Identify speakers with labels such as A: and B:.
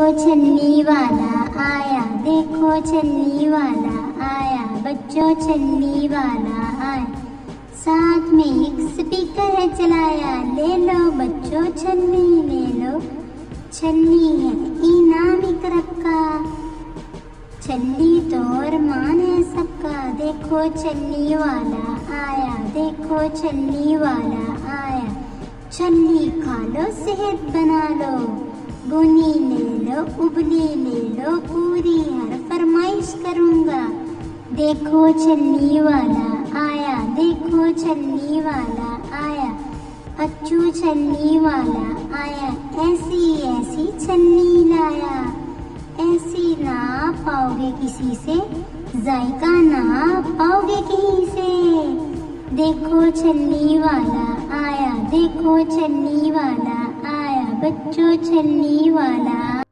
A: देखो छन्नी वाला आया, देखो छन्नी वाला आया, बच्चों छन्नी वाला आया। साथ में एक स्पीकर है चलाया, ले लो बच्चों छन्नी, ले लो। छन्नी है इनाम एक रखा छन्नी तो अरमान है सबका। देखो छन्नी वाला आया, देखो छन्नी वाला आया। छन्नी खा लो सेहत बना लो। बुनी ले लो उबली ले लो पूरी हर फरमाइश करूँगा। देखो छन्नी वाला आया, देखो छन्नी वाला आया, अच्छू छन्नी वाला आया, ऐसी ऐसी छन्नी लाया। ऐसी ना पाओगे किसी से, जायका ना पाओगे कहीं से। देखो छन्नी वाला आया, देखो छन्नी वाला बच्चों चलने वाला।